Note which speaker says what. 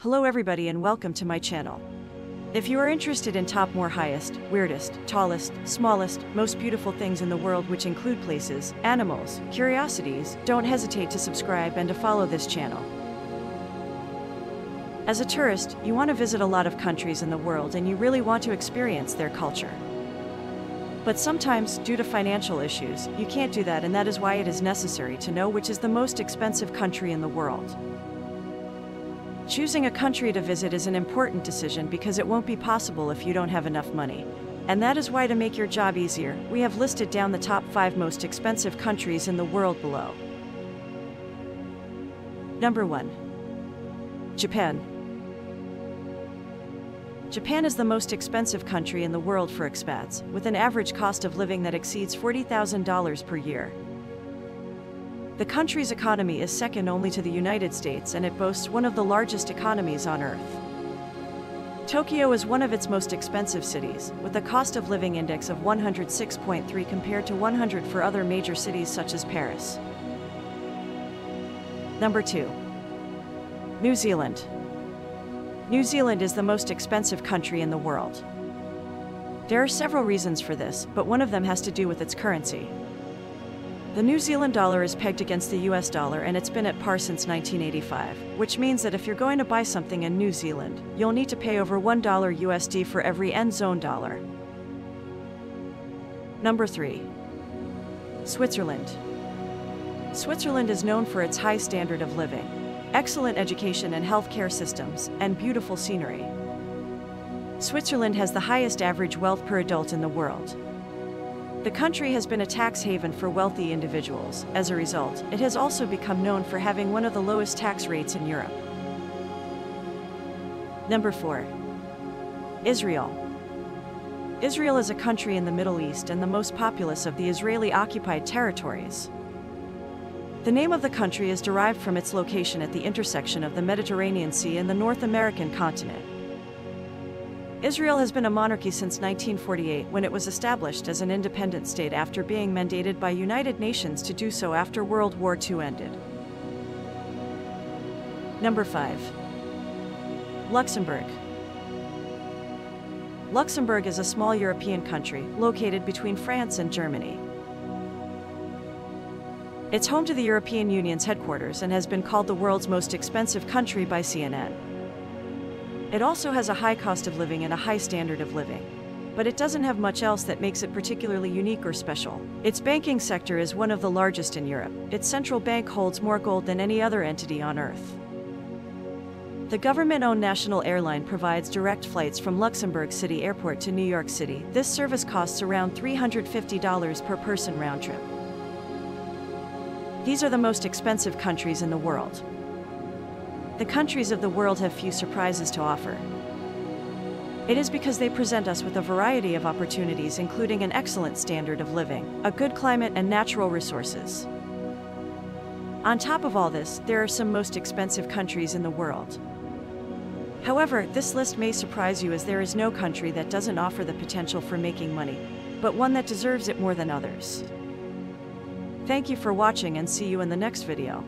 Speaker 1: Hello everybody and welcome to my channel. If you are interested in top more highest, weirdest, tallest, smallest, most beautiful things in the world which include places, animals, curiosities, don't hesitate to subscribe and to follow this channel. As a tourist, you want to visit a lot of countries in the world and you really want to experience their culture. But sometimes, due to financial issues, you can't do that and that is why it is necessary to know which is the most expensive country in the world. Choosing a country to visit is an important decision because it won't be possible if you don't have enough money. And that is why to make your job easier, we have listed down the top 5 most expensive countries in the world below. Number 1. Japan. Japan is the most expensive country in the world for expats, with an average cost of living that exceeds $40,000 per year. The country's economy is second only to the United States and it boasts one of the largest economies on Earth. Tokyo is one of its most expensive cities, with a cost of living index of 106.3 compared to 100 for other major cities such as Paris. Number 2. New Zealand. New Zealand is the most expensive country in the world. There are several reasons for this, but one of them has to do with its currency. The New Zealand dollar is pegged against the US dollar and it's been at par since 1985, which means that if you're going to buy something in New Zealand, you'll need to pay over $1 USD for every NZ dollar. Number 3. Switzerland. Switzerland is known for its high standard of living, excellent education and healthcare systems, and beautiful scenery. Switzerland has the highest average wealth per adult in the world, the country has been a tax haven for wealthy individuals. As a result, it has also become known for having one of the lowest tax rates in Europe. Number 4. Israel. Israel is a country in the Middle East and the most populous of the Israeli occupied territories. The name of the country is derived from its location at the intersection of the Mediterranean Sea and the North American continent. Israel has been a monarchy since 1948 when it was established as an independent state after being mandated by United Nations to do so after World War II ended. Number 5. Luxembourg. Luxembourg is a small European country located between France and Germany. It's home to the European Union's headquarters and has been called the world's most expensive country by CNN. It also has a high cost of living and a high standard of living. But it doesn't have much else that makes it particularly unique or special. Its banking sector is one of the largest in Europe. Its central bank holds more gold than any other entity on Earth. The government-owned national airline provides direct flights from Luxembourg City Airport to New York City. This service costs around $350 per person round trip. These are the most expensive countries in the world. The countries of the world have few surprises to offer. It is because they present us with a variety of opportunities including an excellent standard of living, a good climate and natural resources. On top of all this, there are some most expensive countries in the world. However, this list may surprise you as there is no country that doesn't offer the potential for making money, but one that deserves it more than others. Thank you for watching and see you in the next video.